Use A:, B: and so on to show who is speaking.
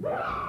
A: Woo!